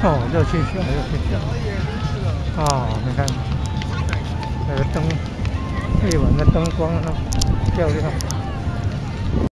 哦，热气球，热气球。啊、哦，你看，那个灯，夜晚的灯光呢，漂亮。